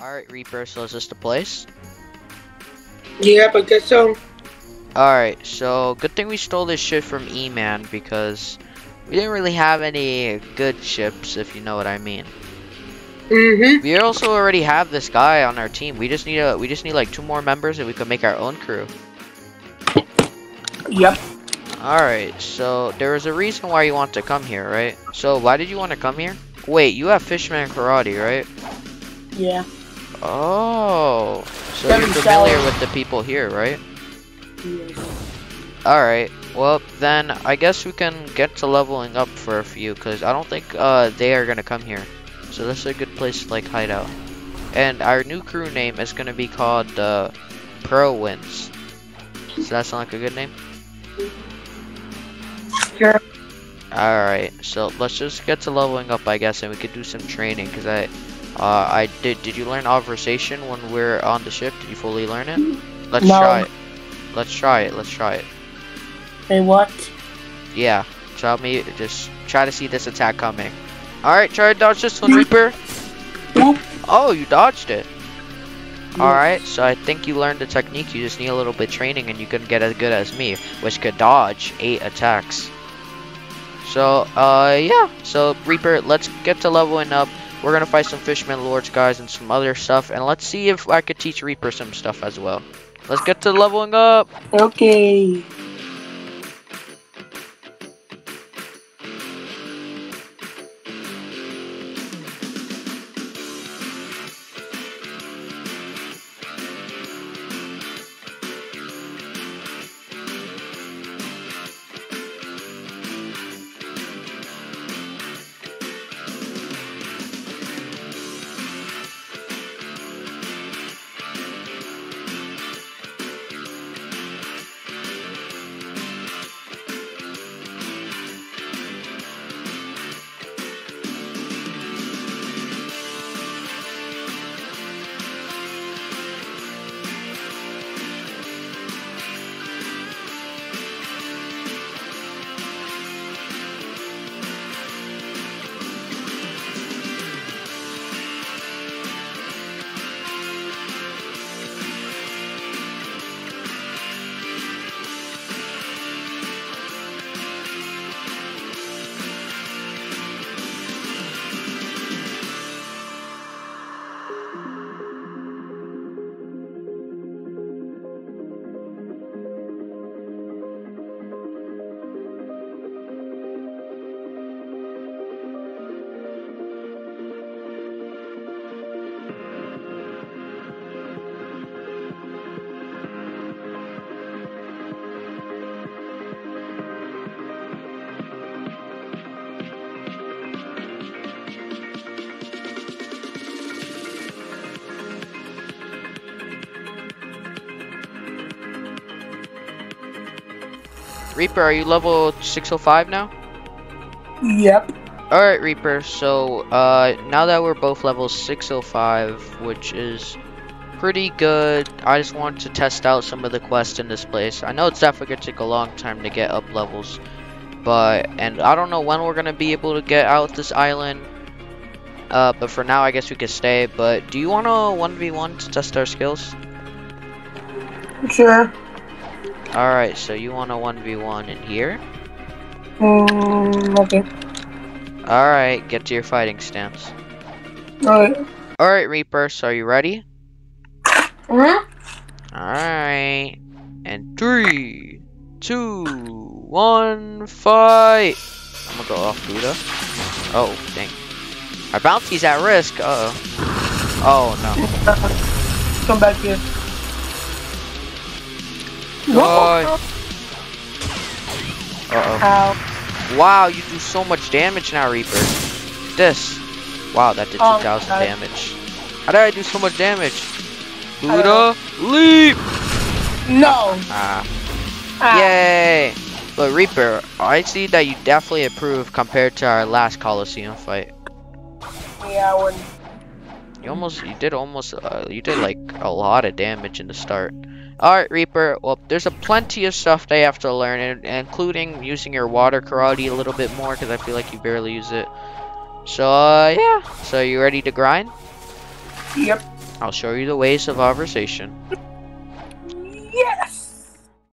Alright, Reaper, so is this the place? Yep, I guess so. Alright, so good thing we stole this ship from E-Man because we didn't really have any good ships, if you know what I mean. Mm-hmm. We also already have this guy on our team. We just need a we just need like two more members and we can make our own crew. Yep. Alright, so there was a reason why you want to come here, right? So why did you want to come here? Wait, you have Fishman Karate, right? Yeah. Oh, so you're familiar with the people here, right? Alright, well then I guess we can get to leveling up for a few because I don't think uh, they are going to come here. So this is a good place to like hide out. And our new crew name is going to be called uh, Pro Wins. Does that sound like a good name? Sure. Alright, so let's just get to leveling up I guess and we could do some training because I uh, I did did you learn observation when we're on the ship? Did you fully learn it? Let's No. try it. Let's try it. Let's try it. Hey, what? Yeah. Tell me just try to see this attack coming. Alright, try to dodge this one, Reaper. Whoop. Oh, you dodged it. Yes. Alright, so I think you learned the technique. You just need a little bit training and you can get as good as me, which could dodge eight attacks. So, uh, yeah. So, Reaper, let's get to leveling up. We're gonna fight some Fishman Lords guys and some other stuff, and let's see if I could teach Reaper some stuff as well. Let's get to leveling up. Okay. Reaper, are you level 605 now? Yep. Alright, Reaper, so uh, now that we're both level 605, which is pretty good, I just wanted to test out some of the quests in this place. I know it's definitely going to take a long time to get up levels, but, and I don't know when we're going to be able to get out this island, uh, but for now I guess we could stay, but do you want to 1v1 to test our skills? Sure. Alright, so you want a 1v1 in here? Mm, okay. Alright, get to your fighting stance. Alright. Alright, Reaper, so are you ready? Huh? Alright. And three, two, one, fight! I'm gonna go off Buddha. Oh, dang. Our bounty's at risk. Uh oh. Oh no. Come back here. No. Uh oh. Ow. Wow, you do so much damage now, Reaper. This. Wow, that did Oh, 2,000 God. damage. How did I do so much damage? Buddha, leap! No. Ah. Ah. Yay! But Reaper, I see that you definitely improved compared to our last Coliseum fight. Yeah, You almost, you did almost, uh, you did like a lot of damage in the start. Alright, Reaper, well, there's a plenty of stuff they have to learn, including using your water karate a little bit more, because I feel like you barely use it. So, uh, yeah. So, you ready to grind? Yep. I'll show you the ways of conversation. Yes.